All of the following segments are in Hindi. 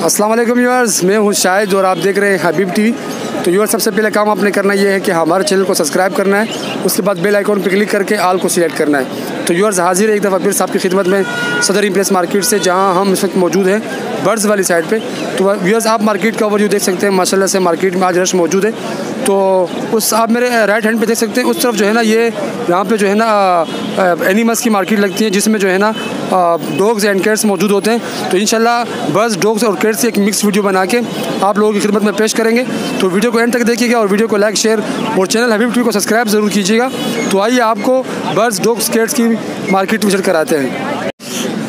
अस्सलाम वालेकुम व्यूअर्स मैं हूँ शाहिद और आप देख रहे हैं हबीब टीवी तो व्यूअर्स सबसे पहले काम आपने करना ये है कि हमारे चैनल को सब्सक्राइब करना है। उसके बाद बेल आइकॉन पर क्लिक करके आल को सिलेक्ट करना है। तो यूर्स हाजिर है एक दफ़ा फिर साहब की खिदमत में सदर इम्प्रेस मार्केट से, जहाँ हम इस वक्त मौजूद हैं। बर्ड्स वाली साइड पे। तो व्यूअर्स आप मार्केट का ओवरव्यू देख सकते हैं। माशाल्लाह से मार्केट में आज रश मौजूद है। तो उस, आप मेरे राइट हैंड पे देख सकते हैं। उस तरफ़ जो है ना, ये यहाँ पे जो है ना एनिमल्स की मार्केट लगती है, जिसमें जो है ना डॉग्स एंड कैट्स मौजूद होते हैं। तो इंशाल्लाह बर्ड्स डॉग्स और कैट्स एक मिक्स वीडियो बना के आप लोगों की खिदमत में पेश करेंगे। तो वीडियो को एंड तक देखिएगा और वीडियो को लाइक शेयर और चैनल हबीब टी को सब्सक्राइब ज़रूर कीजिएगा। तो आइए आपको बर्ड्स डॉग्स कैट्स की मार्केट विज़िट कराते हैं।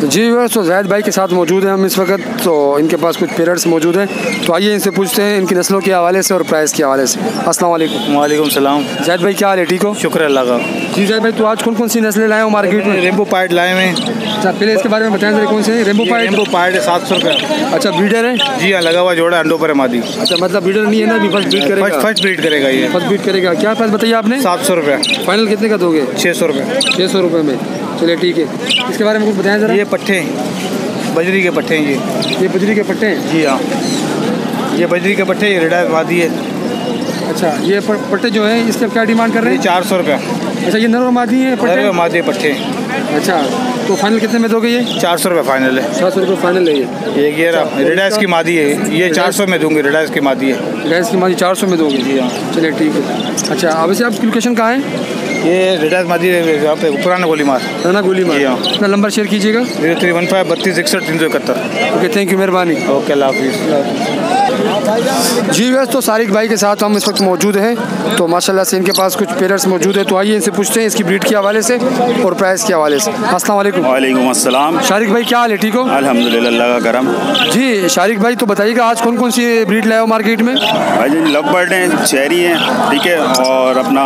जी बस तो जैद भाई के साथ मौजूद हैं हम इस वक्त तो इनके पास कुछ पेरेंट्स मौजूद हैं। तो आइए इनसे पूछते हैं इनकी नस्लों के हवाले से और प्राइस के हवाले से। अस्सलाम वालेकुम वालेकुम सलाम। जैद भाई क्या हाल है ठीक हो? शुक्र अल्लाह का। जी जैद भाई तो आज कौन कौन सी नस्लें लाए हो मार्केट में? रेम्बो पाइट लाए हुए अच्छा पहले इसके बारे में बताएँ जरा कौन से रेम्बो पाइट रेम्बो पाइट है सात सौ रुपये। अच्छा ब्रीडर है? जी हाँ लगा हुआ जोड़ा अंडों पर है मादी। अच्छा मतलब ब्रीडर नहीं है ना अभी फ़र्स्ट ब्रीड फ़र्स्ट करेगा फ़र्स्ट ब्रीड करेगा ये। फ़र्स्ट ब्रीड करेगा। क्या प्राइस बताइए आपने? सात सौ रुपये। फाइनल कितने का दोगे? छः सौ रुपये। छः सौ रुपये में। चलिए ठीक है। इसके बारे में कुछ बताएँ जरा। ये पट्टे बजरी के पट्टे हैं ये ये बजरी के पट्टे हैं? जी हाँ। ये बजरी के पट्टे ये रेडा मादी है। अच्छा ये पट्टे जो है इसके क्या डिमांड कर रहे हैं? चार सौ रुपये। अच्छा ये नर मादी है पट्टे? मादी पट्टे। अच्छा तो फाइनल कितने में दोगे ये? चार सौ रुपये फाइनल है। चार सौ रुपये फाइनल है ये। ये ये रहा रेडाइस की मादी है। ये चार सौ में दूँगी रेडाइस की मादी है। गैस की मादी चार सौ में दोगे? जी हाँ। चलिए ठीक है। अच्छा अब वैसे आपकी लोकेशन कहाँ है? ये रेडाइस माजी यहाँ पे पुराना गोली मार। राना गोली मार? हाँ। अपना नंबर शेयर कीजिएगा। ज़ीरो थ्री वन फाइव बत्तीस इकसठ तीन सौ इकहत्तर। ओके थैंक यू मेहरबानी। ओके अल्लाह हाफिज़ जी वैस तो सारिक भाई के साथ हम इस वक्त मौजूद हैं। तो माशाल्लाह से इनके पास कुछ पेयर्स मौजूद है। तो आइए इनसे पूछते हैं इसकी ब्रीड के हवाले से और प्राइस के हवाले से। अस्सलाम वालेकुम। वालेकुम अस्सलाम। शारिक भाई क्या हाल है? ठीक हो? अल्हम्दुलिल्लाह अल्लाह का करम। जी शारिक भाई तो बताइएगा आज कौन कौन सी ब्रीड लाए हो मार्केट में? भाई जी लव बर्ड हैं चेरी हैं ठीक है और अपना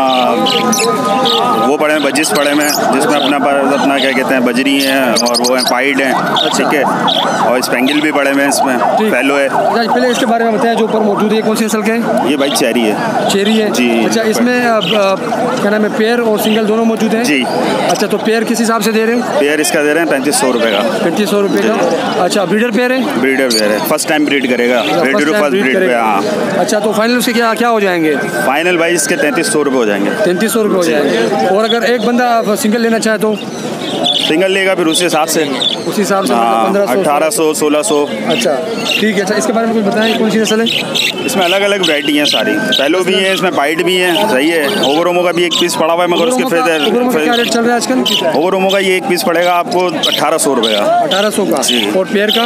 वो पड़े हैं बजिस पड़े हैं जिसमें अपना अपना क्या कहते हैं बजरी हैं और वो हैं पाइड हैं ठीक है? और स्पेंगल भी पड़े हुए हैं इसमें। फैलो है। अच्छा पहले इसके बारे में बताएँ जो ऊपर मौजूद है कौन सी नस्ल के ये भाई चेरी है। चेरी है? जी। अच्छा इसमें क्या नाम है पेयर और सिंगल दोनों मौजूद हैं? जी। अच्छा तो पेयर किस हिसाब से दे रहे हैं? पेयर इसका दे रहे हैं पैंतीस सौ रुपये का। पैंतीस सौ रुपये का। अच्छा ब्रीडर पेयर है? ब्रीडर पेयर है। फ़र्स्ट टाइम ब्रीड करेगा। time फ़र्स्ट ब्रीड पे हाँ। अच्छा तो फाइनल उसके क्या क्या हो जाएँगे? फाइनल भाई इसके तैंतीस सौ रुपये हो जाएँगे। तैंतीस सौ रुपये हो जाएँगे। और अगर एक बंदा सिंगल लेना चाहे तो? सिंगल लेगा फिर उसी हिसाब से। उस हिसाब से हाँ पंद्रह सौ। अठारह सौ सोलह सौ। अच्छा ठीक है अच्छा इसके बारे में कुछ बताएँ कौन सी नस्ल है? इसमें अलग अलग वैरायटी हैं सारी। पहलो भी है इसमें पाइट भी है सही है। ओवरोमो का भी एक पीस पड़ा हुआ है मगर उसके का क्या रेट फेदर चल रहा है आजकल? ओवरोमो का ये एक पीस पड़ेगा आपको अठारह सौ रुपये। का अठारह सौ का। और पेयर का?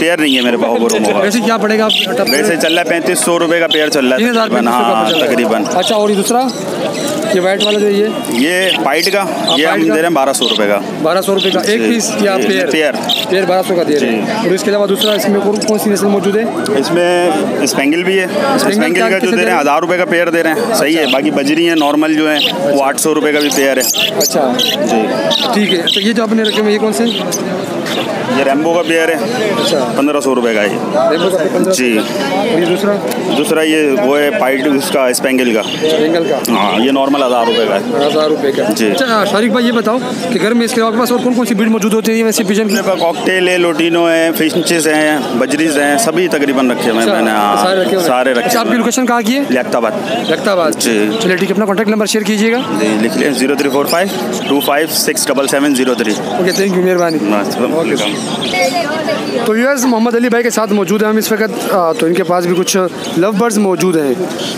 पेयर नहीं है मेरे पास ओवरोमो का। वैसे क्या पड़ेगा वैसे चल रहा है पैंतीस सौ रुपये का पेयर चल रहा है तकरीबन हाँ अच्छा और दूसरा? ये वाइट वाला जो ये ये पाइट का ये हम दे रहे हैं बारह सौ रुपये का। बारह सौ रुपये का। एक पीस या पेयर पेयर। पेयर बारह सौ का दे रहे हैं। और इसके अलावा दूसरा इसमें और कौन सी नस्ल मौजूद है? इसमें स्पेंगल भी है। स्पेंगल का जो दे रहे हैं हैं? हज़ार रुपये का पेयर दे रहे हैं। सही है बाकी बजरी है नॉर्मल जो है वो आठ सौ रुपये का भी पेयर है। अच्छा। जी। ठीक है तो ये जो आपने रखे हुए ये कौन से? ये रेम्बो का पेयर है। अच्छा। पंद्रह सौ रुपये का ये। जी। ये दूसरा? दूसरा ये वो है पाइट उसका स्पेंगल का। एंगल का। हाँ ये नॉर्मल हज़ार रुपये का है। हज़ार रुपये का। जी। अच्छा शारिक भाई ये बताओ कि घर में इसके पास और कौन कौन सी ब्रीड मौजूद होती है? वैसे पिजन की कॉकटेल है लोटिनो है फिशेस हैं बजरीज हैं सभी तकरीबन रखे हुए मैंने अच्छा, सारे रखे हाँ। सारे रखे अच्छा आपकी लोकेशन कहाँ की है? लियाकताबाद लखताबाद जी। चलिए ठीक है अपना कॉन्टैक्ट नंबर शेयर कीजिएगा। जी लिख लिया zero three four five two five six double seven zero three okay thank you मेहरबानी। तो यूएस मोहम्मद अली भाई के साथ मौजूद हैं हम इस वक्त तो इनके पास भी कुछ लव बर्ड्स मौजूद हैं।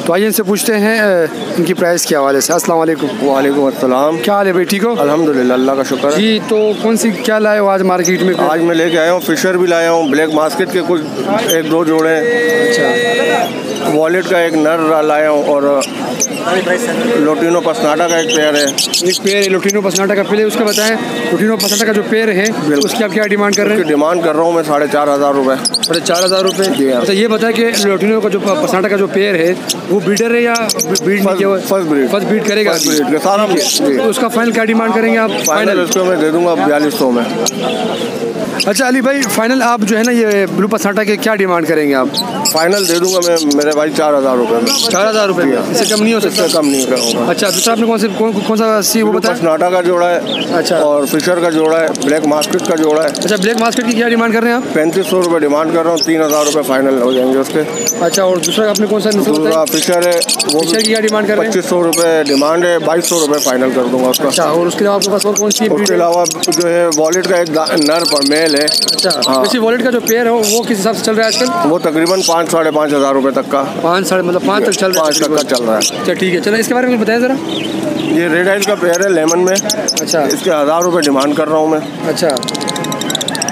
तो आइए इनसे पूछते हैं इनकी प्राइस के हवाले से। अस्सलाम वालेकुम। वालेकुम अस्सलाम। क्या हाल है भाई ठीक हो? अल्हम्दुलिल्लाह अल्लाह का शुक्र जी तो कौन सी क्या लाए हो आज मार्केट में? आज मैं लेके आया हूँ फिशर भी लाया हूँ ब्लैक मास्केट के कुछ एक दो जोड़े। अच्छा। वॉलेट का एक नर लाया हूँ और लोटिनो पसनाटा का एक पेयर है। एक पेयर लोटिनो पसनाटा का पहले उसके बताएँ। लोटिनो पसनाटा का जो पेयर है उसकी आप क्या डिमांड कर रहे हैं? डिमांड कर रहा हूँ मैं साढ़े चार हज़ार रुपये साढ़े चार हज़ार रुपये हाँ। अच्छा ये बताया कि लोटिनो का जो पसनाटा का जो पेयर है वो ब्रीडर है या breed first breed. First breed करेगा? सारा। तो उसका फाइनल क्या डिमांड करेंगे आप? फाइनल मैं दे दूँगा बयालीस सौ में। अच्छा अली भाई फाइनल आप जो है ना ये ब्लू पसाटा के क्या डिमांड करेंगे आप? फाइनल दे दूँगा मैं मेरे भाई चार हज़ार रुपये में। चार हज़ार रुपये में? इससे कम नहीं हो सकता? कम नहीं करूँगा अच्छा दूसरा आपने कौन से कौन, कौन सा सी वो बताया? पसनाटा का जोड़ा है अच्छा। और फिशर का जोड़ा है ब्लैक मास्केट का जोड़ा है। अच्छा ब्लैक मास्केट की क्या डिमांड कर रहे हैं आप? पैंतीस सौ रुपये डिमांड कर रहा हूँ तीन हज़ार रुपये फाइनल हो जाएँगे उसके। अच्छा और दूसरा आपने कौन सा दूसरा फिशर है वो फिशर की क्या डिमांड कर रहे हैं? पच्चीस सौ रुपये डिमांड है बाईस सौ रुपये फाइनल कर दूँगा उसका। अच्छा और उसके अलावा आपके पास और कौन सी उसके अलावा जो है वॉलेट का एक नर पर मेल है। अच्छा हाँ। वैसे वॉलेट का जो पेयर है वो किस हिसाब से चल रहा है आजकल? वो तकरीबन पाँच साढ़े पाँच हज़ार रुपये तक का। पाँच साढ़े मतलब पाँच तक चल रहा है पाँच तक का चल रहा है। अच्छा ठीक है। चलो इसके बारे में बताएँ ज़रा। ये रेड आइल का पेयर है लेमन में। अच्छा। इसके हज़ार रुपये डिमांड कर रहा हूँ मैं। अच्छा।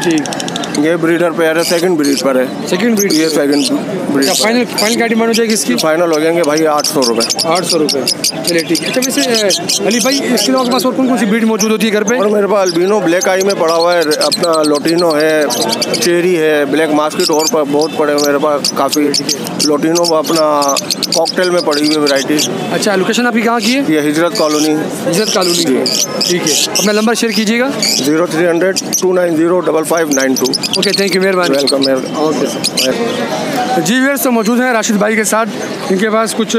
ठीक। ये ब्रीडर पेयर है सेकंड ब्रीड पर है। सेकंड ब्रीड ये सेकंड ब्रीड फाइनल फाइनल क्या डिमांड हो जाएगी इसकी? फाइनल हो जाएँगे भाई आठ सौ रुपये आठ सौ रुपये चलिए ठीक है। अच्छा वैसे अली भाई इसके अलावा पास और कौन कौन सी ब्रीड मौजूद होती है घर पे? और मेरे पास अल्बिनो ब्लैक आई में पड़ा हुआ है अपना लोटिनो है चेरी है ब्लैक मास्केट और बहुत पड़े हुए मेरे पास काफ़ी। लोटिनो अपना कॉकटेल में पड़ी हुई वैरायटी अच्छा लोकेशन आपकी कहाँ की है? ये हिजरत कॉलोनी इज़्ज़त कॉलोनी। ठीक है। अपना नंबर शेयर कीजिएगा। Zero three hundred two nine zero double five nine two. Okay thank you मेहरबानी वेलकम ओके सर जी वेयर तो मौजूद हैं राशिद भाई के साथ। इनके पास कुछ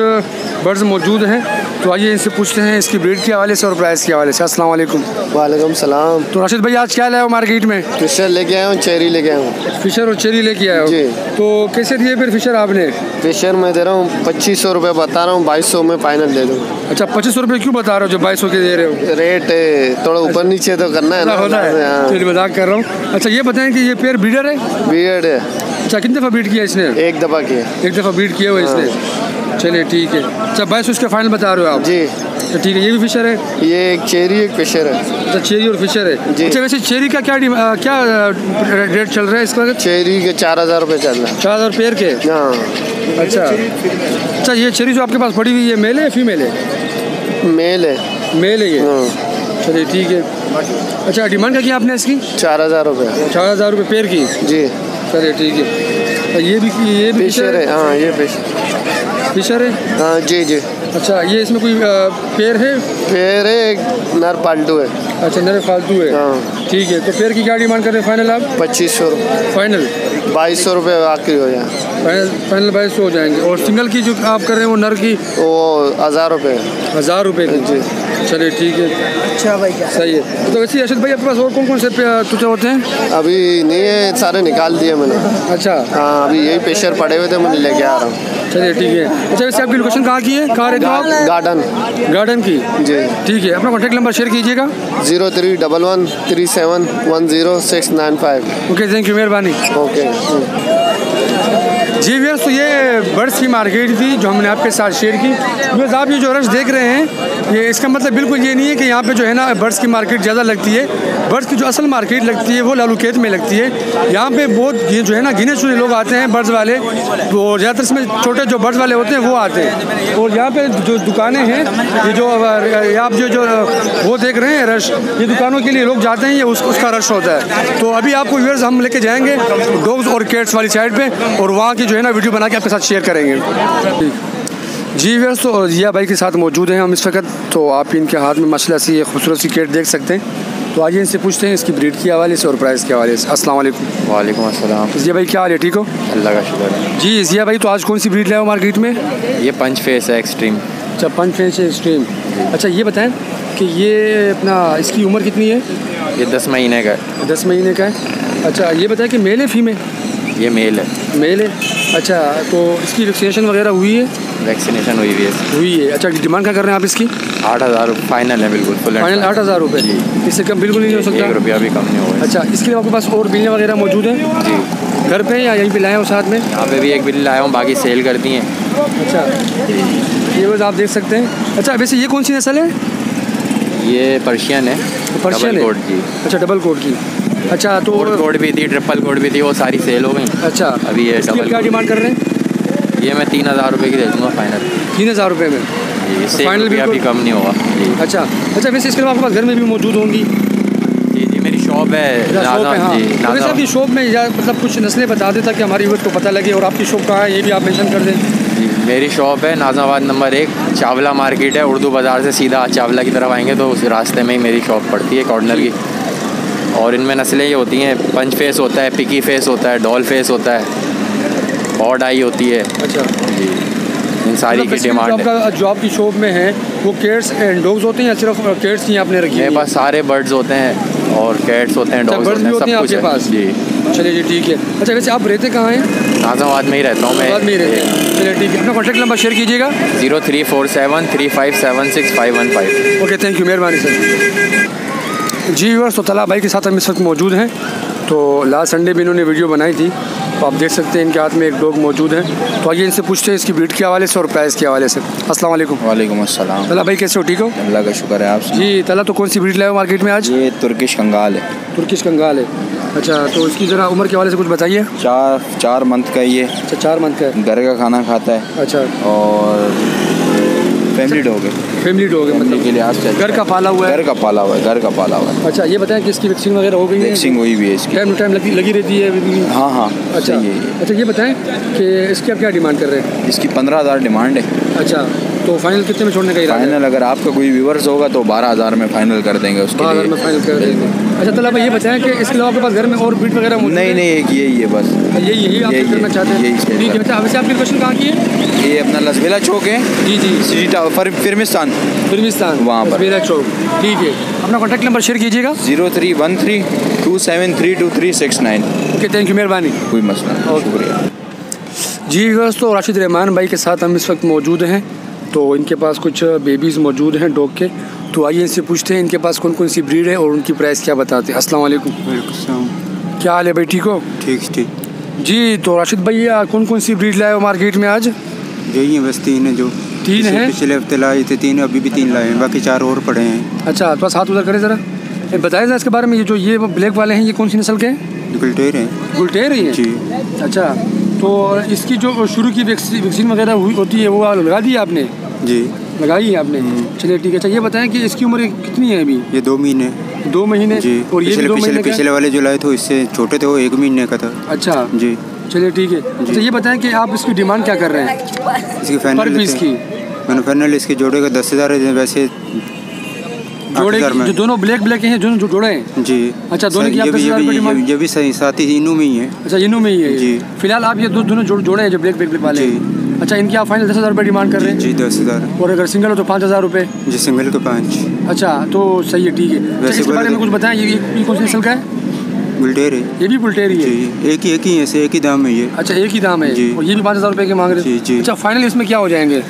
बर्ड्स मौजूद हैं। तो आइए इनसे पूछते हैं इसकी ब्रीड के हवाले से और प्राइस के हवाले से। अस्सलाम वालेकुम। वालेकुम सलाम। तो राशिद भाई आज क्या लाए हो मार्केट में? फिशर लेके आया हूँ चेरी लेके आया हूँ। फिशर और चेरी लेके आए हो। जी। तो कैसे दिए फिर फिशर आपने? फिशर मैं दे रहा हूँ पच्चीस सौ रुपये बता रहा हूँ बाईस सौ में फाइनल दे दूँ अच्छा पच्चीस सौ रुपये क्यों बता रहे हो जो बाईस सौ के दे रहे हो? रेट थोड़ा ऊपर नीचे तो करना है ना। होता है। हाँ, मज़ाक कर रहा हूँ। अच्छा ये बताएँ कि ये पेयर ब्रीडर है? बियर्ड है। अच्छा कितनी दफ़ा बीट किया इसने? एक दफ़ा किया। एक दफ़ा बीट किया हुआ इसने? चलिए ठीक है। अच्छा बाईस सौ इसका फाइनल बता रहे हो आप? जी। तो ठीक है ये भी फिशर है? ये एक चेरी एक फिशर है। अच्छा चेरी और फिशर है। जी। अच्छा वैसे चेरी का क्या डिम- अ, क्या रेट चल रहा है इसका? चेरी के चार हज़ार रुपये चल रहा चार हज़ार पेयर के? है। हाँ अच्छा। अच्छा ये चेरी जो आपके पास पड़ी हुई है मेल है या फीमेल है? मेल है। मेल है ये? हाँ। चलिए ठीक है। अच्छा डिमांड क्या किया आपने इसकी? चार हज़ार रुपये चार हज़ार रुपये पेड़ की? जी। चलिए ठीक है। ये भी ये भी फिशर है हाँ? ये फ़िश फिशर है? हाँ जी जी। अच्छा ये इसमें कोई पेयर है? फिर एक नर पाल्टू है। अच्छा नर फालतू है। हाँ। ठीक है तो पेयर की क्या डिमांड कर रहे हैं? फाइनल आप? पच्चीस सौ फाइनल। बाईस सौ रुपये आखिरी हो जाए। फाइनल फाइनल बाईस सौ हो जाएँगे। और सिंगल की जो आप कर रहे हैं वो नर की? वो हज़ार रुपये हज़ार रुपये की। जी। चलिए ठीक है। अच्छा भाई क्या सही है। तो वैसे अर्षद भाई आपके पास और कौन कौन से तुते होते हैं? अभी नहीं है सारे निकाल दिए मैंने। अच्छा। हाँ अभी यही प्रेशर पड़े हुए थे मैं लेके आ रहा हूँ। चलिए ठीक है। अच्छा वैसे आपकी लोकेशन कहाँ की है? कहाँ रहते हो आप? गार्डन। गार्डन की? जी। ठीक है अपना कॉन्टैक्ट नंबर शेयर कीजिएगा। Zero three double one three seven one zero six nine five okay thank you मेहरबानी ओके जी व्यर्स तो ये बर्ड्स की मार्केट थी जो हमने आपके साथ शेयर की। बिकॉज़ आप ये जो रश देख रहे हैं, ये इसका मतलब बिल्कुल ये नहीं है कि यहाँ पे जो है ना, बर्ड्स की मार्केट ज़्यादा लगती है। बर्ड्स की जो असल मार्केट लगती है वो लालू खेत में लगती है। यहाँ पे बहुत जो है ना गिने चुने लोग आते हैं बर्ड्स वाले। तो ज़्यादातर इसमें छोटे जो बर्ड्स वाले होते हैं वो आते हैं। और यहाँ पे जो दुकानें हैं ये जो आप जो जो वो देख रहे हैं रश ये दुकानों के लिए लोग जाते हैं ये उस, उसका रश होता है। तो अभी आपको व्यूअर्स हम लेके जाएँगे डॉग्स और कैट्स वाली साइड पर और वहाँ की जो है ना वीडियो बना के आपके साथ शेयर करेंगे। जी व्यूअर्स तो जिया भाई के साथ मौजूद हैं हम इस वक्त तो आप इनके हाथ में माशाल्लाह सी ये खूबसूरत सी केट देख सकते हैं। तो आइए इनसे पूछते हैं इसकी ब्रीड के हवाले से और प्राइस के हवाले से। अस्सलाम वालेकुम वालेकुम अस्सलाम जिया भाई क्या हाल है? ठीक हो? अल्लाह का शुक्र है। जी जिया भाई तो आज कौन सी ब्रीड लाए हो मार्केट में? ये पंच फेस है एक्सट्रीम। अच्छा पंच फेस है एक्सट्रीम। अच्छा ये बताएँ कि ये अपना इसकी उम्र कितनी है? ये दस महीने का है। दस महीने का है। अच्छा ये बताएँ कि मेल है फीमेल? ये मेल है। मेल है। अच्छा तो इसकी वैक्सीनेशन वगैरह हुई है? वैक्सीनेशन हुई हुई है हुई है। अच्छा डिमांड क्या कर रहे हैं आप इसकी? आठ हज़ार फाइनल है बिल्कुल फुल फाइनल आठ हज़ार रुपये। जी। इससे कम बिल्कुल नहीं हो सकता? एक रुपया भी कम नहीं होगा अच्छा इसके लिए आपके पास और बिलें वगैरह मौजूद हैं? जी। घर पे या यहीं पे लाए हो साथ में? यहाँ पे भी एक बिल लाया हूँ बाकी सेल कर दी हैं। अच्छा। ये बस आप देख सकते हैं। अच्छा वैसे ये कौन सी नस्ल है? ये पर्शियन है पर्शियन डबल है? अच्छा डबल कोट की। अच्छा तो कोट कोट भी थी ट्रिपल कोट भी थी वो सारी सेल हो गई। अच्छा अभी ये डबल क्या डिमांड कर रहे हैं? ये मैं तीन हज़ार रुपये की दे दूँगा फाइनल तीन हज़ार रुपये में? Final रुपया भी बिल्कुल- कम नहीं होगा। अच्छा अच्छा वैसे इसके अलावा आपके पास घर में भी मौजूद होंगी? जी जी मेरी शॉप है शॉप है तो वैसे आपकी शॉप में मतलब कुछ नस्लें बता दें ताकि हमारी यूथ को पता लगे और आपकी शॉप कहाँ है ये भी आप मेंशन कर दें। मेरी शॉप है नाजाबाद नंबर एक चावला मार्केट है उर्दू बाज़ार से सीधा चावला की तरफ़ आएँगे तो उस रास्ते में ही मेरी शॉप पड़ती है कॉर्नर की। और इनमें नस्लें ये होती हैं पंच फेस होता है पिकी फेस होता है डॉल फेस होता है बॉड आई होती है। अच्छा। जी। इन सारी मतलब की डिमांड जो है। जो आपकी शॉप में है वो केट्स एंड डॉग्स होते हैं या सिर्फ़ केट्स ही आपने रखी मेरे पास सारे बर्ड्स होते हैं और कैट्स होते हैं अच्छा, डॉग्स होते हैं सब कुछ है। पास? जी। चलिए जी ठीक है। अच्छा वैसे आप रहते कहाँ हैं? नाजाबाद में ही रहता हूँ में। रहते हैं। चलिए ठीक है। अपना कॉन्टैक्ट नंबर शेयर कीजिएगा। Zero three four seven three five seven six five one five. Okay thank you मेहरबानी सर जी व्यूअर्स तो तला भाई के साथ हम इस वक्त मौजूद हैं। तो लास्ट संडे भी इन्होंने वीडियो बनाई थी। तो आप देख सकते हैं इनके हाथ में एक डॉग मौजूद है। तो आइए इनसे पूछते हैं इसकी ब्रीड के हवाले से और प्राइस के हवाले से। अस्सलाम वालेकुम। वालेकुम अस्सलाम। तला भाई कैसे हो? ठीक हो? अल्लाह का शुक्र है आप जी तला तो कौन सी ब्रीड लाए हो मार्केट में आज? ये तुर्किश कंगाल है। तुर्किश कंगाल है। अच्छा तो इसकी ज़रा उम्र के हवाले से कुछ बताइए। चार चार मंथ का ये अच्छा चार मंथ का घर का खाना खाता है। अच्छा। और फैमिली डॉग है। फैमिली डॉग है मतलब। के लिए आज से घर का पाला हुआ है? घर का पाला हुआ है घर का पाला हुआ है। अच्छा ये बताएँ कि इसकी वैक्सीन वगैरह हो गई है? वैक्सीन हुई भी है इसकी। टाइम टू टाइम लगी लगी रहती है हाँ हाँ अच्छा। ये। अच्छा ये बताएँ कि इसकी आप क्या डिमांड कर रहे हैं? इसकी पंद्रह हज़ार डिमांड है। अच्छा। तो फाइनल कितने में छोड़ने का इरादा है? फाइनल अगर आपका कोई व्यूवर्स होगा तो बारह हज़ार में फाइनल कर देंगे उसके बारह में फाइनल कर देंगे। अच्छा तला भाई ये बताएँ कि इसके अलावा आपके पास घर में और ब्रीड वगैरह नहीं नहीं एक यही है बस। यही यही आप करना चाहते हैं? यही ठीक है अच्छा वैसे आपकी लोकेशन कहाँ की है? ये अपना लसबेला चौक है। जी जी। सिटी टावर फर- फिरमिस्तान फिरमिस्तान वहाँ पर। मेरा चौक ठीक है अपना कॉन्टैक्ट नंबर शेयर कीजिएगा। Zero three one three two seven three two three six nine. Okay thank you मेहरबानी। कोई मसला नहीं शुक्रिया। जी बस तो राशिद रहमान भाई के साथ हम इस वक्त मौजूद हैं। तो इनके पास कुछ बेबीज़ मौजूद हैं डॉग के। तो आइए इनसे पूछते हैं इनके पास कौन कौन सी ब्रीड है और उनकी प्राइस क्या बताते हैं? अस्सलाम वालेकुम। क्या हाल है भाई ठीक हो? ठीक ठीक। जी तो राशिद भाई ये कौन कौन सी ब्रीड लाए हो मार्केट में आज? यही है बस तीन है जो। तीन है हैं? पिछले हफ़्ते लाए थे तीन अभी भी तीन लाए हैं। बाकी चार और पड़े हैं। अच्छा थोड़ा हाथ उधर करें ज़रा। ये बताएँ ज़रा इसके बारे में ये जो ये ब्लैक वाले हैं ये कौन सी नस्ल के हैं? गुलटेर हैं। गुलटेर ही जी। अच्छा तो इसकी जो शुरू की वैक्सीन वगैरह हुई होती है वो लगा दी है आपने? जी। लगाई है आपने? चलिए ठीक है अच्छा ये बताएँ कि इसकी उम्र कितनी है अभी? ये दो महीने। दो महीने? जी। और ये भी पिछले दो पिछले? पिछले वाले जो लाए थे इससे छोटे थे वो एक महीने का था। अच्छा। जी। चलिए ठीक है। अच्छा ये बताएँ कि आप इसकी डिमांड क्या कर रहे हैं? इसकी फाइनल की। मैंने फाइनल इसके जोड़े का दस हज़ार है वैसे जोड़े जो दोनों ब्लैक ब्लैक हैं दोनों जो जोड़े हैं? जी। अच्छा, दोनों की आप ये भी 10,000 ये भी डिमांड- ये भी सही साथ ही इनों में ही है। अच्छा इनों में ही है। जी। फ़िलहाल आप ये दो दोनों जोड़े हैं जो ब्लैक ब्लैक वाले हैं। अच्छा इनकी आप फाइनल दस हज़ार रुपये डिमांड कर रहे हैं? जी दस हज़ार। और अगर सिंगल हो तो पाँच हज़ार रुपये। जी सिंगल के पाँच। अच्छा तो सही है ठीक है। अच्छा, वैसे इसके बारे में कुछ बताएँ ये ये कौन सी नस्ल का है? गुलटेर है। ये भी बुल्टेरी है जी एक ही एक ही है ऐसे एक ही दाम है ये। अच्छा एक ही दाम है। जी। और ये भी पाँच हज़ार रुपये के मांग रहे जी, जी। अच्छा फाइनल इसमें क्या हो जाएँगे?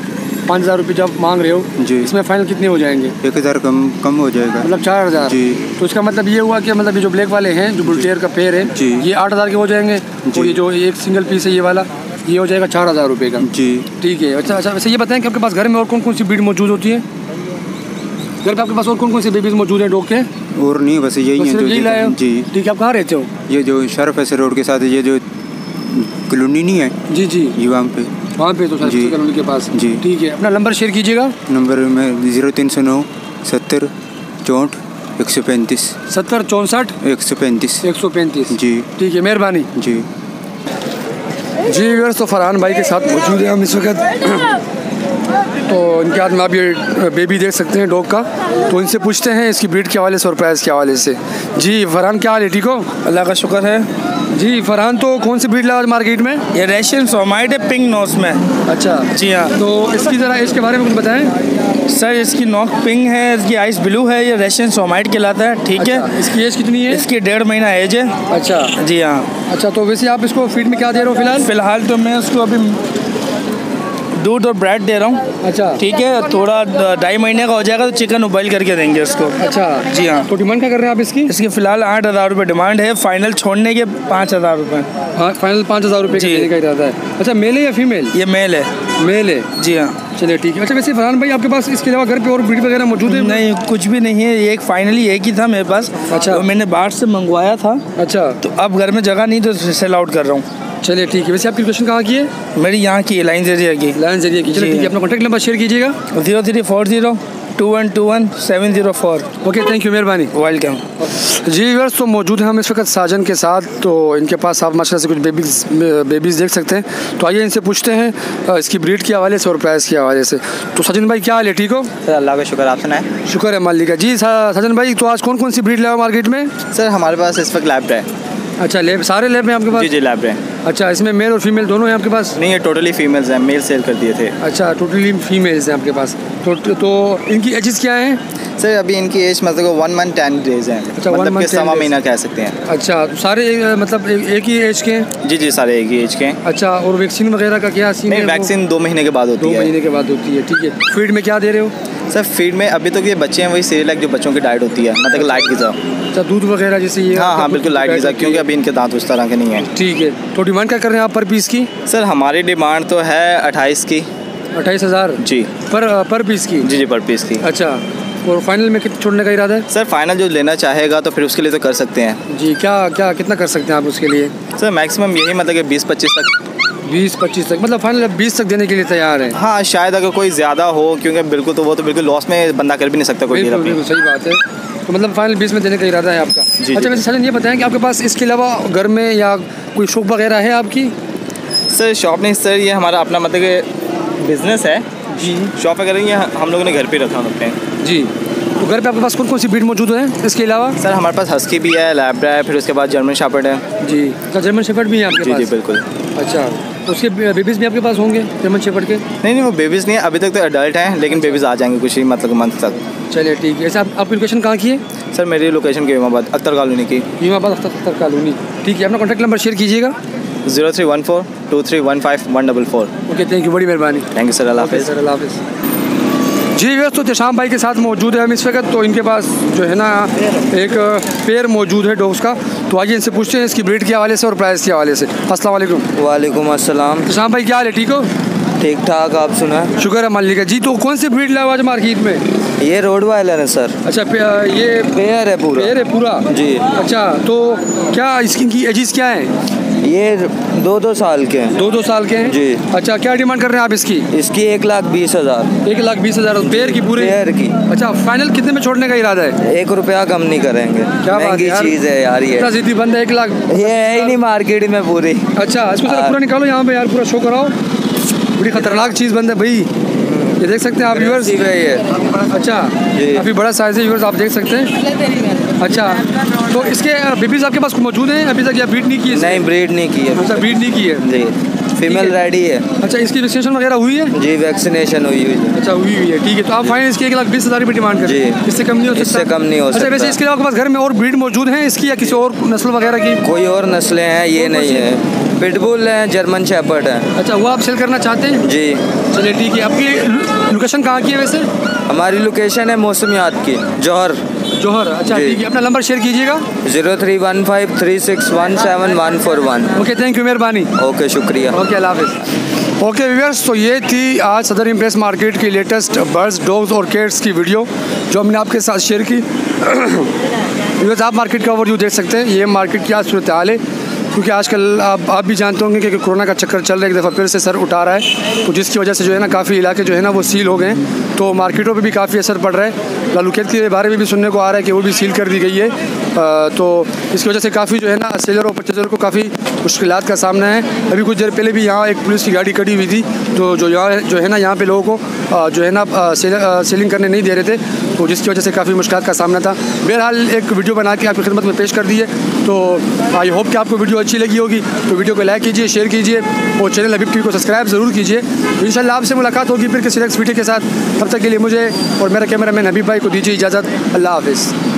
पाँच हज़ार रुपये जब मांग रहे हो जी। इसमें फाइनल कितने हो जाएँगे? एक हज़ार कम कम हो जाएगा। मतलब चार हज़ार। जी। तो इसका मतलब ये हुआ कि मतलब ये जो ब्लैक वाले हैं जो बुल्टेयर का पेयर है जी। ये आठ हज़ार के हो जाएँगे? जी। और ये जो एक सिंगल पीस है ये वाला? ये हो जाएगा चार हज़ार रुपये का। जी। ठीक है। अच्छा अच्छा वैसे ये बताएँ कि आपके पास घर में और कौन कौन सी ब्रीड मौजूद होती है? घर पे आपके पास और कौन कौन से बेबीज मौजूद हैं डॉग के? और नहीं बस यही है जो जी। ठीक है आप कहाँ रहते हो? ये जो शरफ ऐसे रोड के साथ ये जो कॉलोनी नहीं है जी जी। ये वहाँ पे। वहाँ पे तो जी। कॉलोनी के पास। जी। ठीक है। अपना नंबर शेयर कीजिएगा। नंबर में ज़ीरो तीन सौ नौ सत्तर चौंठ एक सौ पैंतीस। सत्तर चौंसठ एक सौ पैंतीस। एक सौ पैंतीस। जी। ठीक है मेहरबानी। जी। जी व्यवर्स तो फरहान भाई के साथ मौजूद है हम इस वक्त। तो इनके हाथ में आप ये बेबी देख सकते हैं डॉग का। तो इनसे पूछते हैं इसकी ब्रीड के हवाले से और प्राइस के हवाले से। जी फरहान क्या हाल है? ठीक हो? अल्लाह का शुक्र है। जी फरहान तो कौन सी ब्रीड लगा मार्केट में? ये रेशियन सोमाइट है पिंक नोस में। अच्छा। जी हाँ। तो इसकी ज़रा इसके बारे में कुछ बताएँ। सर इसकी नॉक पिंक है इसकी आइस ब्लू है ये रेशियन सोमाइट कहलाता है ठीक अच्छा, है इसकी एज कितनी है? इसकी डेढ़ महीना एज है। अच्छा। जी हाँ। अच्छा तो वैसे आप इसको फ़ीड में क्या दे रहे हो फ़िलहाल? फ़िलहाल तो मैं उसको अभी दूध और ब्रेड दे रहा हूँ। अच्छा। ठीक है थोड़ा ढाई महीने का हो जाएगा तो चिकन उबाइल करके देंगे उसको। अच्छा। जी हाँ। तो डिमांड क्या कर रहे हैं आप इसकी? इसकी फ़िलहाल आठ हज़ार रुपये डिमांड है फाइनल छोड़ने के पाँच हज़ार रुपये। हाँ फाइनल पाँच हज़ार रुपये। का इरादा है। अच्छा मेल है या फीमेल ये मेल है। मेल है। जी हाँ। चलिए ठीक है। अच्छा वैसे फरहान भाई आपके पास इसके अलावा घर पे और ब्रीड वगैरह मौजूद है? नहीं कुछ भी नहीं है। एक फाइनली एक ही था मेरे पास। अच्छा। तो मैंने बाहर से मंगवाया था। अच्छा। तो अब घर में जगह नहीं तो सेल आउट कर रहा हूँ। चलिए ठीक है। वैसे आपकी लोकेशन कहाँ की है? मेरी यहाँ की लाइन एरिया की। लाइन ज़रिए की। चलिए ठीक है अपना कॉन्टैक्ट नंबर शेयर कीजिएगा। Zero three four zero two one two one seven zero four. Okay thank you मेहरबानी। वेलकम जी व्यूअर्स तो मौजूद हैं हम इस वक्त साजन के साथ तो इनके पास आप माशाल्लाह से कुछ बेबीज बेबीज़ देख सकते हैं। तो आइए इनसे पूछते हैं इसकी ब्रीड के हवाले से और प्राइस के हवाले से। तो सजन भाई क्या हाल है ठीक हो? सर अल्लाह का शुक्र आप सुनाए। शुक्र है मालिक का। जी सजन भाई तो आज कौन कौन सी ब्रीड हो मार्केट में? सर हमारे पास इस वक्त लैब है। अच्छा लेब सारे लेब हैं आपके पास? जी जी लैब है। अच्छा इसमें मेल और फीमेल दोनों हैं आपके पास? नहीं ये टोटली फीमेल्स हैं मेल सेल कर दिए थे। अच्छा टोटली फीमेल्स हैं आपके पास। तो तो इनकी एजेस क्या हैं? सर अभी इनकी एज मतलब वन मंथ टेन डेज़ है। अच्छा, मतलब month, कि 10 सवा महीना कह सकते हैं। अच्छा तो सारे मतलब एक, एक ही एज के हैं? जी जी सारे एक ही एज के हैं। अच्छा और वैक्सीन वगैरह का क्या सीन नहीं है वैक्सीन दो महीने के बाद होती है। दो महीने के बाद होती है ठीक है। फ़ीड में क्या दे रहे हो? सर फ़ीड में अभी तक ये बच्चे हैं वही सीरियल जो बच्चों की डाइट होती है मतलब लाइट गिजा अच्छा दूध वगैरह जैसे ये हाँ हाँ बिल्कुल लाइट गिजा क्योंकि अभी इनके दांत उस तरह के नहीं है। ठीक है तो डिमांड क्या कर रहे हैं आप पर पीस की? सर हमारी डिमांड तो है अट्ठाईस की। अट्ठाईस हज़ार? जी। पर पर पीस की? जी जी पर पीस की। अच्छा और फाइनल में कितना छोड़ने का इरादा है? सर फाइनल जो लेना चाहेगा तो फिर उसके लिए तो कर सकते हैं। जी क्या क्या कितना कर सकते हैं आप उसके लिए? सर मैक्सिमम यही मतलब कि बीस पच्चीस तक बीस पच्चीस तक मतलब फाइनल बीस तक देने के लिए तैयार है। हाँ शायद अगर कोई ज़्यादा हो क्योंकि बिल्कुल तो वो तो बिल्कुल लॉस में बंदा कर भी नहीं सकता कोई बिल्कुल बिल्कुल सही बात है। तो मतलब फाइनल बीस में देने का इरादा है आपका। जी, अच्छा। वैसे सजन ये बताएँ कि आपके पास इसके अलावा घर में या कोई शॉप वगैरह है आपकी? सर शॉप नहीं सर ये हमारा अपना मतलब बिज़नेस है। जी। शॉप वगैरह ये हम लोगों ने घर पे रखा होते हैं। जी। तो घर पे आपके पास कौन कौन सी ब्रीड मौजूद है इसके अलावा? सर हमारे पास हस्की भी है लैब्रा है फिर उसके बाद जर्मन शापर्ड है। जी। अच्छा जर्मन शेफर्ड भी है आपके जी जी बिल्कुल। अच्छा। उसके बेबीज भी आपके पास होंगे जर्मन शेफर्ड के? नहीं नहीं वो बेबीज़ नहीं है। अभी तक तो अडल्ट हैं लेकिन बेबीज़ आ जाएँगे कुछ ही मतलब मंथ तक। चलिए ठीक है। ऐसे आप आपकी लोकेशन कहाँ की है? सर मेरी लोकेशन के इमाबाद अख्तर कॉलोनी की। इमाबाद अख्तर अख्तर कॉलोनी। ठीक है अपना कॉन्टैक्ट नंबर शेयर कीजिएगा। Zero three one four two three one five one double four. Okay thank you बड़ी मेहरबानी। थैंक यू सर अल्लाह हाफिज़ सर अल्लाह हाफिज़ जी व्यस्त तो तेशाम भाई के साथ मौजूद है हम इस वक्त तो इनके पास जो है ना एक पेयर मौजूद है डॉग्स का। तो आइए इनसे पूछते हैं इसकी ब्रीड के हवाले से और प्राइस के हवाले से। अस्सलाम वालेकुम। वालेकुम अस्सलाम। शाम भाई क्या हाल है ठीक हो? ठीक ठाक आप सुना शुक्र है मालिका जी तो कौन से ब्रीड लाए हो आज मार्केट में? ये रोड वायलर है सर। अच्छा ये पेयर है पूरा। पेयर है पूरा? जी। अच्छा तो क्या इसकी एजिस क्या है? ये दो दो साल के हैं। दो दो साल के हैं? जी। अच्छा क्या डिमांड कर रहे हैं आप इसकी? इसकी एक लाख बीस हज़ार। एक लाख बीस हज़ार। पेयर की पूरे? पेयर की। अच्छा फाइनल कितने में छोड़ने का इरादा है? एक रुपया कम नहीं करेंगे। क्या महँगी चीज़ है यार ये। सीधी बंद है एक लाख। ये है ही नहीं मार्केट में पूरी। अच्छा इसको। पूरा निकालो यहाँ पे यार पूरा शो कराओ। बड़ी खतरनाक चीज़ बंद है भाई। ये देख सकते हैं आप व्यूअर्स अच्छा। काफ़ी बड़ा साइज़ है व्यूअर्स आप देख सकते हैं। अच्छा तो इसके बेबीज आपके पास मौजूद हैं? अभी तक या बीट नहीं की है नहीं ब्रीड नहीं की है। अच्छा बीट नहीं की है। जी। फीमेल रेडी है अच्छा इसकी वैक्सीनेशन वगैरह हुई है? जी वैक्सीनेशन हुई हुई है। अच्छा हुई हुई है ठीक है। तो आप फाइन इसकी एक लाख बीस हज़ार रुपये डिमांड करें। इससे कम नहीं हो सकता? इससे कम नहीं हो अच्छा वैसे इसके अलावा आपके पास घर में और ब्रीड मौजूद है इसकी या किसी और नस्ल वगैरह की? कोई और नस्लें हैं ये नहीं है। पिटबुल है जर्मन शेपर्ड है। अच्छा वो आप सेल करना चाहते हैं? जी। चलिए ठीक है। आपकी लोकेशन कहाँ की है वैसे? हमारी लोकेशन है मौसमियात की जौहर। जौहर अच्छा ठीक है अपना नंबर शेयर कीजिएगा। Zero three one five three six one seven one four one. Okay thank you मेहरबानी। ओके शुक्रिया। ओके अल्लाह हाफिज़। ओके व्यूअर्स तो ये थी आज सदर इम्प्रेस मार्केट की लेटेस्ट बर्ड्स डॉग्स और कैट्स की वीडियो जो हमने आपके साथ शेयर की। व्यूअर्स आप मार्केट का ओवरव्यू देख सकते हैं। ये मार्केट की आज सूरत हाल है। क्योंकि आजकल आप आप भी जानते होंगे कि कोरोना का चक्कर चल रहा है, एक दफ़ा फिर से सर उठा रहा है तो जिसकी वजह से जो है ना, काफ़ी इलाके जो है ना, वो सील हो गए तो मार्केटों पर भी काफ़ी असर पड़ रहा है। लालूकेत के बारे में भी सुनने को आ रहा है कि वो भी सील कर दी गई है। तो इसकी वजह से काफ़ी जो है ना, सेलर और परचेजर को काफ़ी मुश्किल का सामना है। अभी कुछ देर पहले भी यहाँ एक पुलिस की गाड़ी खड़ी हुई थी तो जो यहाँ जो है ना यहाँ पे लोगों को जो है ना सेल, सेलिंग करने नहीं दे रहे थे तो जिसकी वजह से काफ़ी मुश्किल का सामना था। बहरहाल एक वीडियो बना के आपकी खिदमत में पेश कर दी है तो आई होप कि आपको वीडियो अच्छी लगी होगी। तो वीडियो को लाइक कीजिए शेयर कीजिए और चैनल हबीब टीवी को सब्सक्राइब ज़रूर कीजिए। तो इंशाल्लाह आपसे मुलाकात होगी फिर किसी नेक्स्ट वीडियो के साथ। तब तक के लिए मुझे और मेरा कैमरा मैन हबीब भाई को दीजिए इजाज़त। अल्लाह हाफिज़।